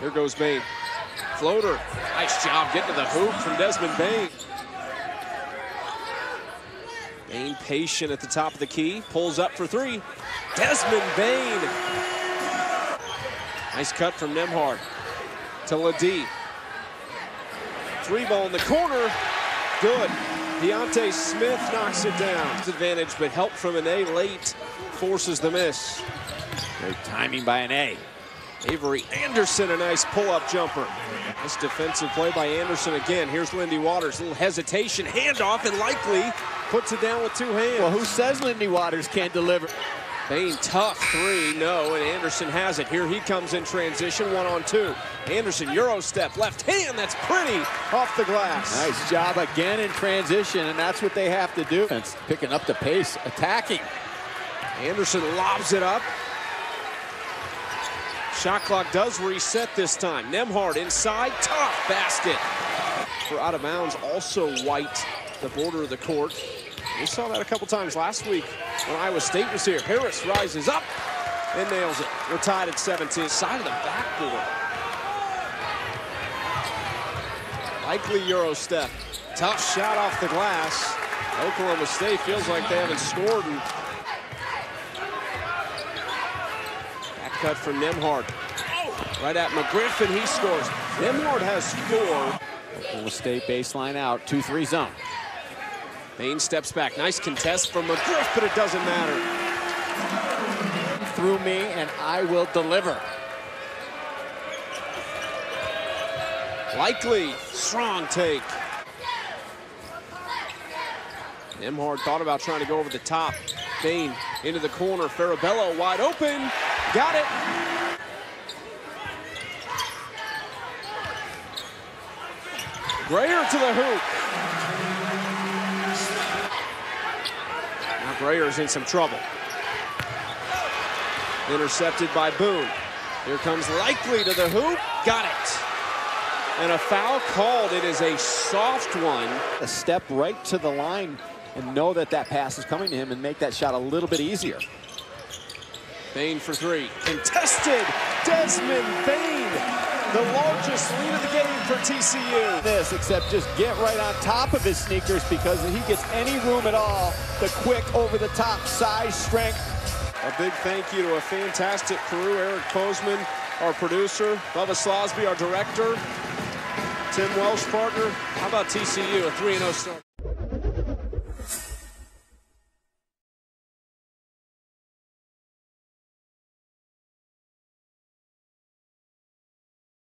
Here goes Bane. Floater. Nice job getting to the hoop from Desmond Bane. Bane patient at the top of the key. Pulls up for three. Desmond Bane. Nice cut from Nembhard to LeDee. Three ball in the corner. Good. Diante Smith knocks it down. Advantage, but help from Anei late forces the miss. Great timing by Anei. Avery Anderson, a nice pull-up jumper. Nice defensive play by Anderson again. Here's Lindy Waters, a little hesitation, handoff, and Likekele puts it down with two hands. Well, who says Lindy Waters can't deliver? Bane, tough three, no, and Anderson has it. Here he comes in transition, one on two. Anderson, Euro step, left hand, that's pretty, off the glass. Nice job again in transition, and that's what they have to do. Picking up the pace, attacking. Anderson lobs it up. Shot clock does reset this time. Nembhard inside, tough basket. For out of bounds, also white, the border of the court. We saw that a couple times last week when Iowa State was here. Harris rises up and nails it. We're tied at 17. Side of the backboard. Likekele Euro step. Tough shot off the glass. Oklahoma State feels like they haven't scored in cut from Nembhard. Right at McGriff, and he scores. Nembhard has four. Oklahoma State baseline out, 2-3 zone. Bane steps back. Nice contest from McGriff, but it doesn't matter. Through me, and I will deliver. Likekele, strong take. Nembhard thought about trying to go over the top. Bane into the corner. Farabello wide open. Got it. Grayer to the hoop. Now Grayer's in some trouble. Intercepted by Boone. Here comes Likekele to the hoop. Got it. And a foul called. It is a soft one. A step right to the line and know that that pass is coming to him and make that shot a little bit easier. Bane for three. Contested. Desmond Bane. The largest lead of the game for TCU. This, except just get right on top of his sneakers because he gets any room at all. The quick over the top size, strength. A big thank you to a fantastic crew. Eric Postman, our producer. Bubba Slosby, our director. Tim Welsh, partner. How about TCU, a 3-0 start?